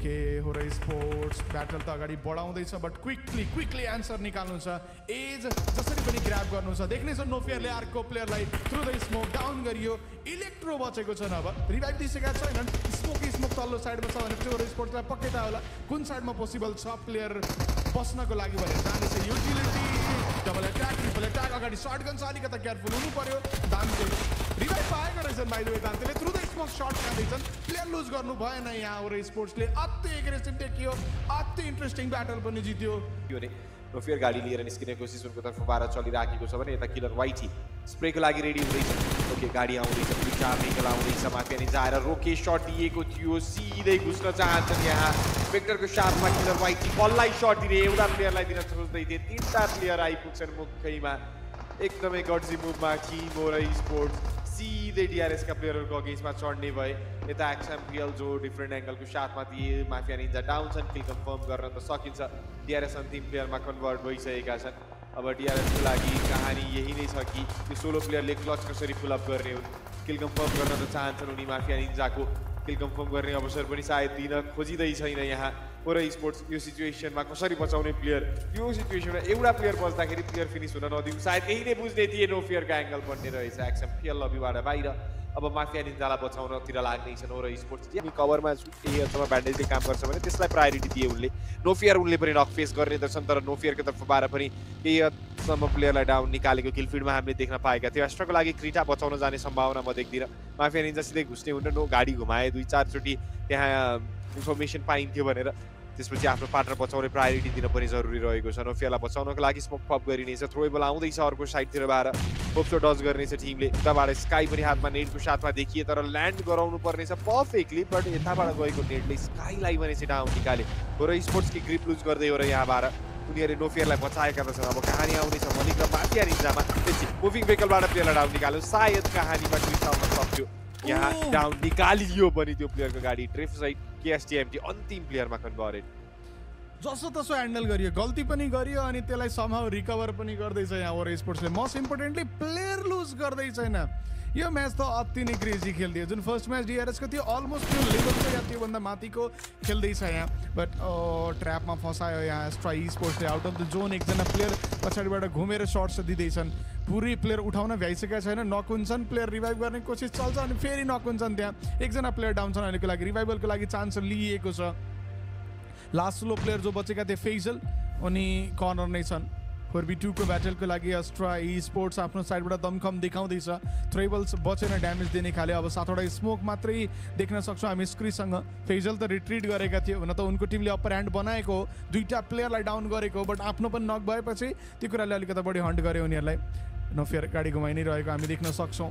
Okay हो र sports battle त अगाडि बढाउँदैछ बट क्विकली क्विकली एन्सर निकाल्नु छ एज जसरी पनि ग्राप गर्नु छ देख्नेछ नोफियरले अर्को प्लेयरलाई थ्रु द स्मोक डाउन गरियो। इलेक्ट्रो बचेको छ अब। रिभाइभ दिइसकेका छैनन्। स्मोकी स्मोक तल्लो साइडमा छ भने त्यो स्पोर्ट्सलाई पक्कै थाहा होला। कुन साइडमा पोसिबल छ प्लेयर बस्नको लागि भनेर जानेछ। Utility double attack triple attack अगाडि सर्ट छ अलिकति केयरफुल हुनु पर्यो। दामले रिभाइभ पाएको रहेछन् बाहिर दान्तेले थ्रु द स्मोक सर्ट खाँदैछन् प्लेयर लुज गर्नु भएन यहाँ और स्पोर्ट्सले अति एग्रेसिभ टेकियो अति इन्ट्रेस्टिङ ब्याटल पनि जित्यो थियो भने रोफियर गाडी लिएर निस्किने कोसिस उनको तर्फबाट चलिराखेको छ भने यता किलर वाइटी स्प्रेको लागि रेडी हुँदैछ ओके गाडी आउँदैछ दुईवटा मेकल आउँदैछ माथि अनि जाएर रोके सट दिएको थियो सिधै घुस्न चाहन्छन् यहाँ भेक्टरको साथमा किलर वाइटी बललाई सट दिने एउटा प्लेयरलाई दिन खोज्दै थिए तिनवटा प्लेयर आइपुग्छन् मुखैमा एकदमै गड्जी मुभमा किमो र स्पोर्ट्स सिधै डिआरएसका प्लेयरहरूको अगेन्स्टमा चढ्ने भए यता एक्सएमपिएल जो डिफ्रेन्ट एङ्गलको साथमा थिए माफिया निन्जा डाउन छन् किल कन्फर्म गर्न त सकिन्छ। डिआरएस अन्तिम प्लेयरमा कन्भर्ट भइसकेका छन्। अब डिआरएसको लागि कहानी यही नै छ कि यो सोलो प्लेयरले क्लच कसरी पुलअप गर्ने हुन्? किल कन्फर्म गर्न त चाहन्छन् उनी माफिया निन्जाको किल कन्फर्म गर्ने अवसर पनि सायद दिन खोजिँदै छैन यहाँ। र स्पोर्ट्स यो सिचुएसनमा कसरी बचाउने प्लेयर यो सिचुएसनमा एउटा प्लेयर बच्दाखेरि प्लेयर फिनिस हुन नदिनु सायद यही नै बुझ्ने थिए नो फियरको एङ्गल बन्ने रहेछ। एक्सएम पिएल लबीबाट बाहिर। अब माफिया निन्जालाई बचाउनतिर लाग्नेछन् र स्पोर्ट्स हामी कभरमा ए अथवा ब्यान्डेजले काम गर्छ भने त्यसलाई प्रायोरिटी दिए उनले। नो फियर उनले पनि नक फेस गर्ने दर्छन् तर नो फियरको तर्फबाट पनि हदसम्म प्लेयरलाई डाउन निकालेको किलफिल्डमा हामीले देख्न पाएका थियौँ। एस्ट्राको लागि क्रिटा बचाउन जाने सम्भावना म देख्दिनँ। माफिया निन्जा सिधै घुस्ने हुन्न नो गाडी घुमाए दुई चारचोटि त्यहाँ इन्फर्मेसन पाइन्थ्यो भनेर त्यसपछि आफ्नो पार्टनर बचाउने प्रायोरिटी दिन पनि जरुरी रहेको छ। नोफियालाई बचाउनको लागि स्मोक पप गरिनेछ थ्रोएबल आउँदैछ अर्को साइडतिरबाट पोप्सो डज गर्नेछ टिमले उताबाट स्काई पनि हातमा नेटको साथमा देखिए तर ल्यान्ड गराउनु पर्नेछ पर्फेक्टली बट यताबाट गएको नेटले स्काईलाई भने चाहिँ डाउन निकाले। हो र स्पोर्ट्सकी ग्रिप लुज गर्दै हो र यहाँबाट उनीहरूले नोफियरलाई बचाएका त छन्। अब कहानी आउँदैछ मलिक र माफिया रिन्जामा। मुभिङ भेहिकलबाट प्लेयरलाई डाउन निकाल्यो। सायद कहानीमा ट्विस्ट आउन सक्यो। यहाँ डाउन निकालियो पनि त्यो प्लेयरको गाडी। ट्रिफ साइड केएसटिएमटी अन्तिम प्लेयरमा कन्भर्टेड जसो तसो ह्यान्डल गरियो गल्ती पनि गरियो अनि त्यसलाई समहाउ रिकभर पनि गर्दैछ यहाँ ओर स्पोर्ट्सले मोस्ट इम्पोर्टेन्टली प्लेयर लुज गर्दै छैन यो म्याच त अति नै क्रेजी खेलिदियो जुन फर्स्ट म्याच डिआरएसको थियो अलमोस्ट त्यो लेभलको या त्योभन्दा माथिको खेल्दैछ यहाँ। बट ट्र्यापमा फसायो यहाँ स्ट्राई स्पोर्ट्सले आउट अफ द जोन एकजना प्लेयर पछाडिबाट घुमेर सर्ट्स दिँदैछन्। पुरै प्लेयर उठाउन भ्याइसकेका छैन नक हुन्छन् प्लेयर रिभाइभ गर्ने कोसिस चल्छ अनि फेरि नक हुन्छन् त्यहाँ। एकजना प्लेयर डाउन छन् अहिलेको लागि। रिभाइभलको लागि चान्स लिइएको छ। लास्ट स्लो प्लेयर जो बचेका थिए फेजल अनि कर्नर नै छन्। फोर बी टूको ब्याटलको लागि अस्ट्रा इ स्पोर्ट्स आफ्नो साइडबाट दमखम देखाउँदैछ। थ्रेबल्स बचेन ड्यामेज दिने खाले अब सातवटा स्मोक मात्रै देख्न सक्छौँ हामी स्क्रिसँग फेजल त रिट्रिट गरेका थियो हुन त उनको टिमले अप्पर ह्यान्ड बनाएको हो दुईवटा प्लेयरलाई डाउन गरेको बट आफ्नो पनि नक भएपछि त्यो कुराले अलिकति बढी हन्ट गर्यो उनीहरूलाई। नफेयर गाडी घुमाइ नै रहेको हामी देख्न सक्छौँ।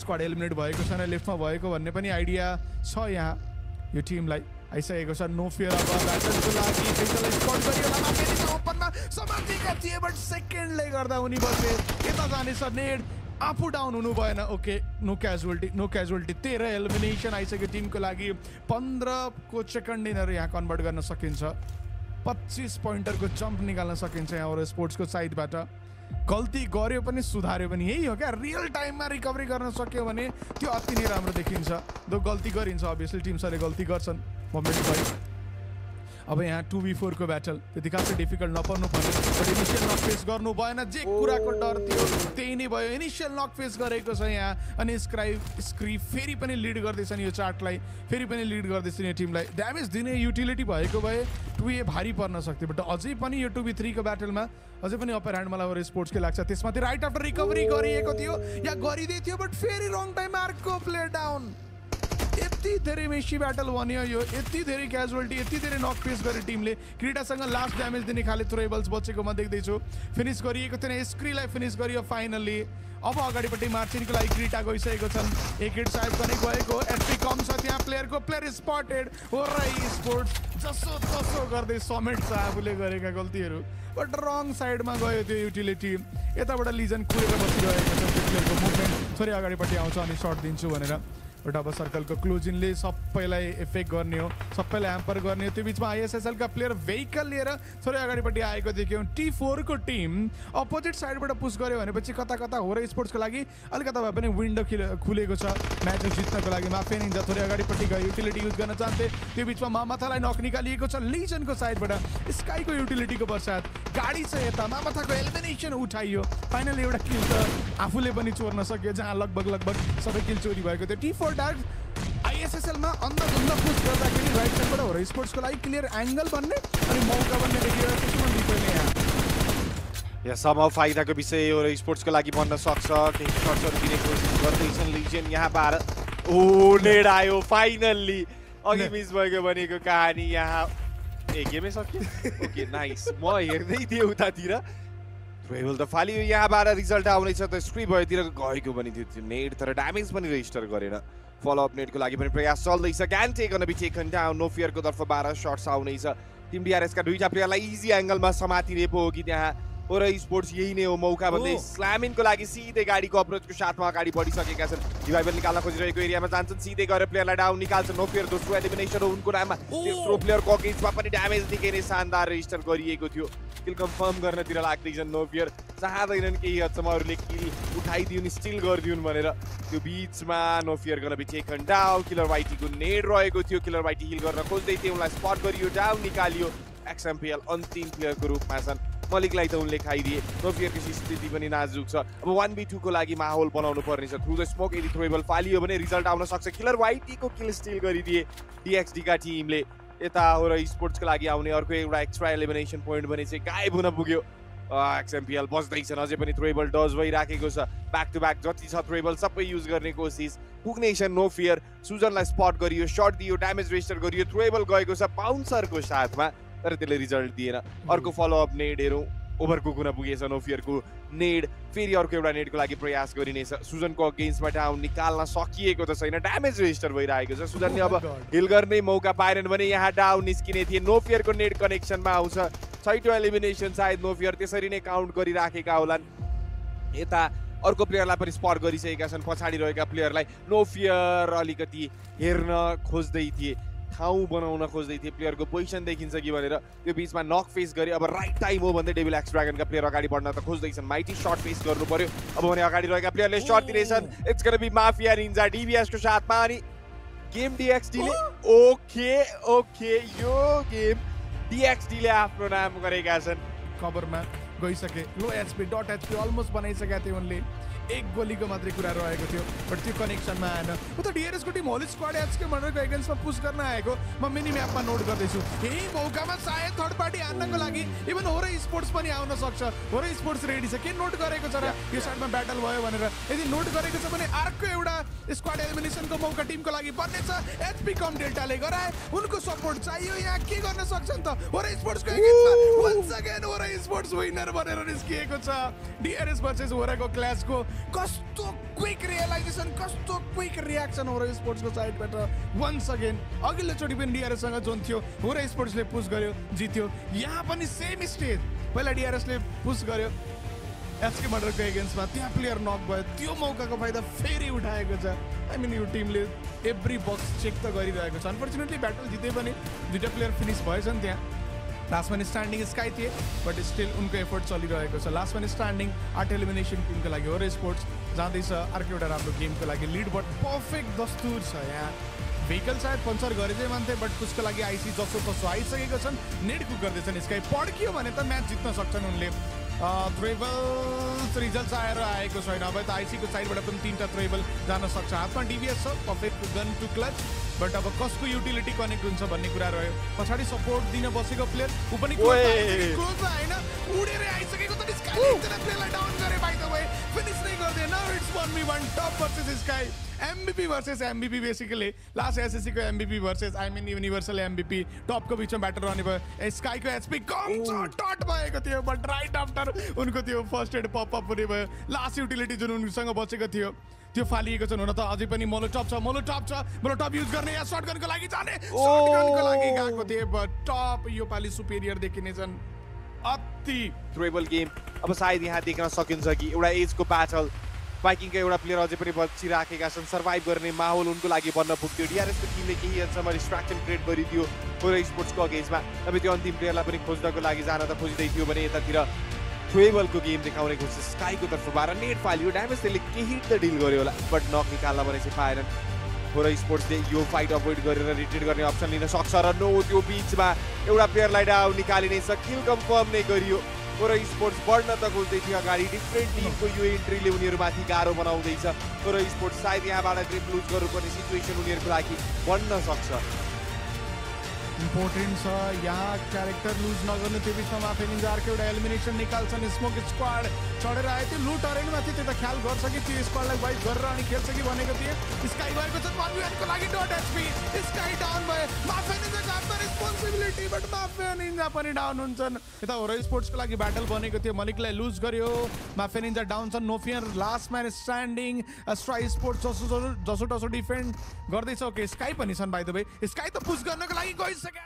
स्क्वाड एलिमिनेट भएको छैन लेफ्टमा भएको भन्ने पनि आइडिया छ यहाँ। यो टिमलाई आइसकेको छ। नो फियर अब लागि समातेका थिए बट सेकेन्डले गर्दा उनी बसे। यता जानेछ नेड आफू डाउन हुनु भएन। Okay no casualty no casualty तेह्र एलिमिनेसन आइसक्यो टिमको लागि। पन्ध्रको सेकेन्ड डिनर यहाँ कन्भर्ट गर्न सकिन्छ। पच्चिस पोइन्टरको जम्प निकाल्न सकिन्छ यहाँ स्पोर्ट्सको साइडबाट गल्ती गर्यो पनि सुधार्यो पनि। यही हो क्या रियल टाइममा रिकभरी गर्न सक्यो भने त्यो अति नै राम्रो देखिन्छ। दो गल्ती गरिन्छ अभियसली टिम्सहरूले गल्ती गर्छन्। भयो अब यहाँ टु बी फोरको ब्याटल त्यति खासै डिफिकल्ट नपर्नु पर्ने. बट इनिसियल नक फेस गर्नु भएन. जे कुराको डर थियो त्यही नै भयो. इनिसियल नक फेस गरेको छ यहाँ. अनि स्क्राइब स्क्रिप फेरि पनि लिड गर्दैछन् यो चार्टलाई फेरि पनि लिड गर्दैछन् यो टिमलाई ड्यामेज दिने युटिलिटी भएको भए टु ए भारी पर्न सक्थ्यो. बट अझै पनि यो टु बी थ्रीको ब्याटलमा अझै पनि अप्पर ह्यान्ड मलाई स्पोर्ट्सकै लाग्छ? त्यसमाथि राइट आफ्टर रिकभरी गरिएको थियो. या गरिँदै थियो बट फेरि रङ टाइम अर्को प्लेयर डाउन यति धेरै मेसी ब्याटल भन्यो यो यति धेरै क्याजुअलिटी यति धेरै नक फेस गरे टिमले क्रिटासँग लास्ट ड्यामेज दिने खाले थ्रोएबल्स बचेको म देख्दैछु फिनिस गरिएको थिएन स्क्रीलाई फिनिस गरियो फाइनल्ली अब अगाडिपट्टि मार्चिनको लागि क्रिटा गइसकेको छन् एक हिट सायद पनि गएको एचपी कम छ त्यहाँ प्लेयरको प्लेयर स्पटेड हो र। जसो तसो गर्दै समेट छ आफूले गरेका गल्तीहरू बट रङ साइडमा गयो त्यो युटिलिटी यताबाट लिजन कुरेर बसिरहेको छ त्यो प्लेयरको मुभमेन्ट छोरी अगाडिपट्टि आउँछ अनि सर्ट दिन्छु भनेर बट अब सर्कलको क्लोजिङले सबैलाई इफेक्ट गर्ने हो सबैलाई ह्याम्पर गर्ने हो। त्यो बिचमा आइएसएसएलका प्लेयर भेहिकल लिएर थोरै अगाडिपट्टि आएको देख्यौँ। टी फोरको टिम अपोजिट साइडबाट पुस गऱ्यो भनेपछि कता कता हो र स्पोर्ट्सको लागि अलिकता भए पनि विन्डो खुलेको छ। म्याच जित्नको लागि माफिया निन्जा थोरै अगाडिपट्टि गयो। युटिलिटी युज गर्न चाहन्थे। त्यो बिचमा मामाथालाई नक निकालिएको छ। लिजनको साइडबाट स्काईको युटिलिटीको पश्चात गाडी छ यता। मामाथाको एलिमिनेसन उठाइयो। फाइनल एउटा किल त आफूले पनि चोर्न सक्यो जहाँ लगभग लगभग सबै किल चोरी भएको थियो। टी फोर डार्क आइएसएसएलमा अन्धधुन्द पुस गर्दाखेरि राइट साइडबाट हो र स्पोर्ट्सको लागि क्लियर एङ्गल बन्ने अनि मौका बन्ने देखियो यहाँ। या समाउ फाइदाको विषय हो र स्पोर्ट्सको लागि बन्न सक्छ। केही सर्ट्सहरू दिने कोसिस गर्दैछन्। लिजन यहाँबाट ओ नेड आयो फाइनल्ली अघि मिस भएको भनेको कहानी यहाँ। गेमै सक्यो ओके नाइस म हेर्दै थिएँ उतातिर ट्रेबल त फालियो यहाँबाट रिजल्ट आउनेछ त स्क्रिप भयोतिर गएको पनि थियो नेट तर ड्यामेज पनि रेजिस्टर गरेन फलोअप नेटको लागि पनि प्रयास चल्दैछ बी टेकन डाउन नो फियरको तर्फबाट सर्ट्स आउनेछ टिम डिआरएसका दुईटा प्लेयरलाई इजी एङ्गलमा समातिने पो हो कि त्यहाँ हो र स्पोर्ट्स यही नै हो मौका भन्दै। स्ल्यामिनको लागि सिधै गाडीको अप्रोचको साथमा अगाडि बढिसकेका छन्। रिभाइभल निकाल्न खोजिरहेको एरियामा जान्छन् सिधै गएर प्लेयरलाई डाउन निकाल्छन्। नो फियर दोस्रो एलिमिनेसन हो उनको नाममा तेस्रो प्लेयरको अगेन्स्टमा पनि ड्यामेज निकै नै शानदार रेजिस्टर गरिएको थियो। किल कन्फर्म गर्नतिर लाग्दैछन् नो फियर चाहँदैनन् केही हदसम्म अरूले किल उठाइदिउन् स्टिल गरिदिउन् भनेर। त्यो बिचमा नो फियर गर्न टेकन डाउन किलर वाइटीको नेड रहेको थियो। किलर वाइटी हिल गर्न खोज्दै थियो उनलाई स्पट गरियो डाउन निकालियो। एक्सएमपिएल अन्तिम प्लेयरको रूपमा छन्। मलिकलाई त उनले खाइदिए। नो फियरको स्थिति पनि नाजुक छ। अब वान बी टूको लागि माहौल बनाउनु पर्नेछ थ्रु द स्मोक यदि थ्रोएबल फालियो भने रिजल्ट आउन सक्छ। किलर वाइटीको किल स्टिल गरिदिए डिएक्सडीका टिमले यता हो र स्पोर्ट्सको लागि आउने अर्को एउटा एक्स्ट्रा एलिमिनेसन पोइन्ट भने चाहिँ गायब हुन पुग्यो। एक्सएमपिएल बस्दैछन्। अझै पनि थ्रोएबल डज भइराखेको छ। ब्याक टु ब्याक जति छ थ्रोएबल सबै युज गर्ने कोसिस। पुग्नेछन् नो फियर सुजनलाई स्पट गरियो सर्ट दियो ड्यामेज रेजिस्टर गरियो। थ्रोएबल गएको छ बााउन्सरको साथमा। तर त्यसले रिजल्ट दिएन अर्को फलोअप नेड हेरौँ ओभरको कुन पुगेछ नो फियरको नेड फेरि अर्को एउटा नेडको लागि प्रयास गरिनेछ सुजनको अगेन्स्टमा डाउन निकाल्न सकिएको त छैन ड्यामेज रेजिस्टर भइरहेको छ सुजनले अब. हिल गर्ने मौका पाएनन् भने यहाँ डाउन निस्किने थिए नो फियरको नेट कनेक्सनमा आउँछ छैटौँ एलिमिनेसन सायद नो फियर त्यसरी नै काउन्ट गरिराखेका होलान् यता अर्को प्लेयरलाई पनि स्पट गरिसकेका छन् पछाडि रहेका प्लेयरलाई नो फियर अलिकति हेर्न खोज्दै थिए ठाउँ बनाउन खोज्दै थिए प्लेयरको पोजिसन देखिन्छ कि भनेर। त्यो बिचमा नक फेस गरे अब राइट टाइम हो भन्दै डेभिल एक्स ड्रागनका प्लेयर अगाडि बढ्न त खोज्दैछन्। माइटी सर्ट फेस गर्नु पर्यो। अब भने अगाडि रहेका प्लेयरले सर्ट दिनेछन् it's gonna be mafia ninja डिबिएसको साथमा अनि गेम डिएक्सडीले ओके ओके यो गेम डिएक्सडीले आफ्नो नाम गरेका छन्। कभरमा गइसके। Low HP dot HP almost बनाइसकेका थिए उनले। एक गोलीको मात्रै कुरा रहेको थियो बट त्यो कनेक्सनमा आएन। उता डिआरएसको टिम होली स्क्वाड एचके भनेर एगेन्स्टमा पुस गर्न आएको। म मिनी म्यापमा नोट गर्दैछु। यही मौकामा सायद थर्ड पार्टी हान्नको लागि इभन हो र स्पोर्ट्स पनि आउन सक्छ। हो र स्पोर्ट्स रेडी छ। के नोट गरेको छ र यो साइडमा ब्याटल भयो भनेर। यदि नोट गरेको छ भने अर्को एउटा स्क्वाड एलिमिनेसनको मौका टिमको लागि बन्नेछ। एचपी कम डेल्टाले गराए। उनको सपोर्ट चाहियो। यहाँ के गर्न सक्छन् त? हो र स्पोर्ट्सको एगेन्स्टमा वन्स अगेन हो र स्पोर्ट्स विनर भनेर निस्किएको छ। डिआरएस भर्सेस होराको क्लासको कस्तो क्विक रियलाइजेसन कस्तो क्विक रियाक्सन हो र स्पोर्ट्सको साइडबाट वन्स अगेन अघिल्लोचोटि पनि डिआरएससँग थियो हो र स्पोर्ट्सले पुस गर्यो जित्यो। यहाँ पनि सेम स्टेज पहिला डिआरएसले पुस गर्यो। एसके मर्डरको एगेन्स्टमा त्यहाँ प्लेयर नक भयो। त्यो मौकाको फाइदा फेरि उठाएको छ। आई मिन यो टिमले एभ्री बक्स चेक त गरिरहेको छ। अनफर्चुनेटली ब्याटल जिते पनि दुइटा प्लेयर फिनिस भएछन् त्यहाँ। लास्टमा स्ट्यान्डिङ स्काई थिए बट स्टिल उनको एफोर्ट चलिरहेको छ। लास्टमा स्ट्यान्डिङ आठ एलिमिनेसन टिमको लागि हो र स्पोर्ट्स जाँदैछ अर्को एउटा राम्रो गेमको लागि। लिड बट पर्फेक्ट दस्तुर छ यहाँ। भेहिकल सायद पङ्चर गरे चाहिँ मान्थे बट उसको लागि आइसी जसो तसो आइसकेको छन्। नेट कुक गर्दैछन् स्काई पड्कियो भने त म्याच जित्न सक्छन् उनले। थ्रेबल रिजल्ट आएर आएको छैन। अब त आइसीको साइडबाट पनि तिनवटा थ्रेबल जान सक्छ। हातमा डिभिएस छ perfect gun to clutch but अब कसको युटिलिटी कनेक्ट हुन्छ भन्ने कुरा रह्यो। पछाडि सपोर्ट दिन बसेको प्लेयर ऊ पनि होइन उडेर आइसकेको त प्लेयरलाई डाउन गरे द वे फिनिस नै गर्दै now it's one v one top versus sky MBP versus MBP basically last एसएससीको MBP versus I mean universal MBP टपको बिचमा ब्याटर रहने भयो स्काईको एचपी कम छ टट भएको थियो बट राइट आफ्टर उनको त्यो फर्स्ट एड पपअप हुने भयो लास्ट युटिलिटी जुन उनीसँग बचेको थियो त्यो फालिएको छ हुन त अझै पनि मोलो टप छ मोलो टप छ मोलो टप युज गर्ने या सर्ट गनको लागि जाने सर्ट गनको लागि गएको थिए बट टप यो पालि सुपेरियर देखिनेछन् अति। थ्रोएबल गेम अब सायद यहाँ देख्न सकिन्छ कि एउटा एजको ब्याटल बाइकिङका एउटा प्लेयर अझै पनि बचिराखेका छन्। सर्भाइभ गर्ने माहौल उनको लागि बन्न पुग्थ्यो। डिआरएसको टिमले केही हदसम्म डिस्ट्राक्सन क्रिएट गरिदियो पुरै स्पोर्ट्सको अगेन्स्टमा अब त्यो अन्तिम प्लेयरलाई पनि खोज्नको लागि जान त खोजिँदै थियो भने यतातिर थ्वेबलको गेम देखाउने कोसिस स्काईको तर्फबाट नेट फाल्यो। ड्यामेज त्यसले केही त डिल गर्यो होला बट नक निकाल्न भने चाहिँ पाएनन् फोर स्पोर्ट्सले यो फाइट अभोइड गरेर रिट्रिट गर्ने अप्सन लिन सक्छ र नो त्यो बिचमा एउटा प्लेयरलाई डाउन निकालि नै छ। किल कन्फर्म नै गरियो। फोर स्पोर्ट्स बढ्न त खोज्दै थियो अगाडि। डिफ्रेन्ट टिमको यो इन्ट्रीले उनीहरूमाथि गाह्रो बनाउँदैछ। फोर स्पोर्ट्स सायद यहाँबाट ग्रिप लुज गर्नुपर्ने सिचुएसन उनीहरूको लागि बन्न सक्छ। इम्पोर्टेन्ट छ यहाँ क्यारेक्टर लुज नगर्नु त्यो बिचमा माफे निन्जाहरूको एउटा एलिमिनेसन निकाल्छन् स्मोक स्क्वाड चढेर आयो त्यो लु टरेनमाथि त्यो त ख्याल गर्छ कि त्यो स्क्वाडलाई वाइट गरेर अनि खेल्छ कि भनेको थिएँ। स्काई भएको छ लागि डट एचपी स्काई डाउन भयो। रेस्पोन्सिबिलिटी बट माफे निन्जा पनि डाउन हुन्छन्। यता होरो स्पोर्ट्सको लागि ब्याटल बनेको थियो मलिकलाई लुज गर्यो। माफे निन्जा डाउन छन् no fear last man standing stray sports जसो जसो जसो डिफेन्ड गर्दैछ। ओके स्काई पनि छन् द वे स्काई त पुस गर्नको लागि गइसक्यो